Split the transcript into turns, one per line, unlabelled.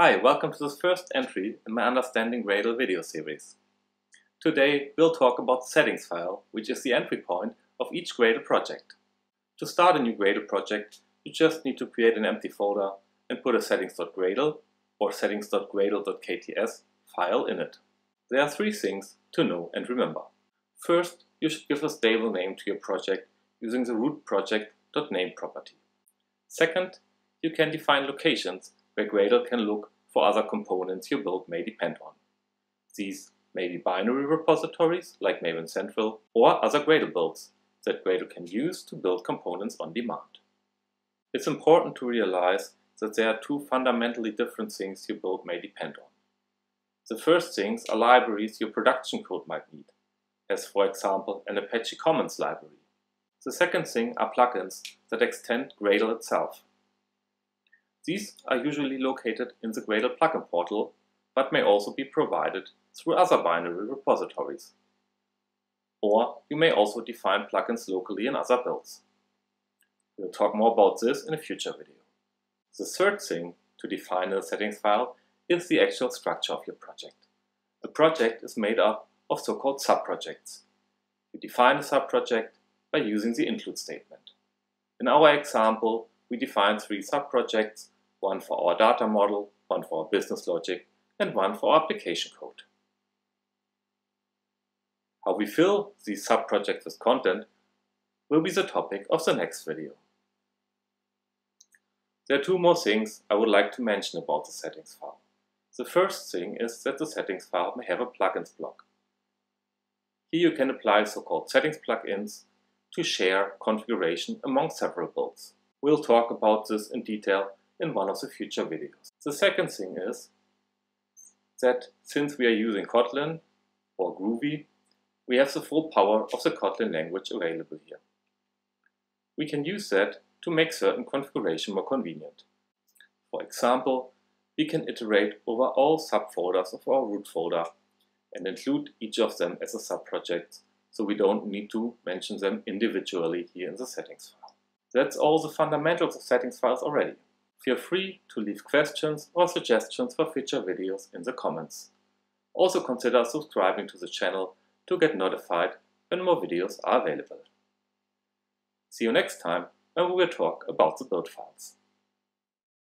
Hi, welcome to this first entry in my Understanding Gradle video series. Today we'll talk about the settings file, which is the entry point of each Gradle project. To start a new Gradle project, you just need to create an empty folder and put a settings.gradle or settings.gradle.kts file in it. There are three things to know and remember. First, you should give a stable name to your project using the root project.name property. Second, you can define locations where Gradle can look for other components your build may depend on. These may be binary repositories like Maven Central or other Gradle builds that Gradle can use to build components on demand. It's important to realize that there are two fundamentally different things your build may depend on. The first things are libraries your production code might need, as for example an Apache Commons library. The second thing are plugins that extend Gradle itself, these are usually located in the Gradle plugin portal, but may also be provided through other binary repositories. Or you may also define plugins locally in other builds. We'll talk more about this in a future video. The third thing to define in the settings file is the actual structure of your project. A project is made up of so-called subprojects. You define a subproject by using the include statement. In our example, we define three subprojects one for our data model, one for our business logic, and one for our application code. How we fill these subprojects with content will be the topic of the next video. There are two more things I would like to mention about the settings file. The first thing is that the settings file may have a plugins block. Here you can apply so-called settings plugins to share configuration among several builds. We'll talk about this in detail in one of the future videos. The second thing is that since we are using Kotlin or Groovy, we have the full power of the Kotlin language available here. We can use that to make certain configuration more convenient. For example, we can iterate over all subfolders of our root folder and include each of them as a subproject so we don't need to mention them individually here in the settings file. That's all the fundamentals of settings files already. Feel free to leave questions or suggestions for future videos in the comments. Also consider subscribing to the channel to get notified when more videos are available. See you next time when we will talk about the build files.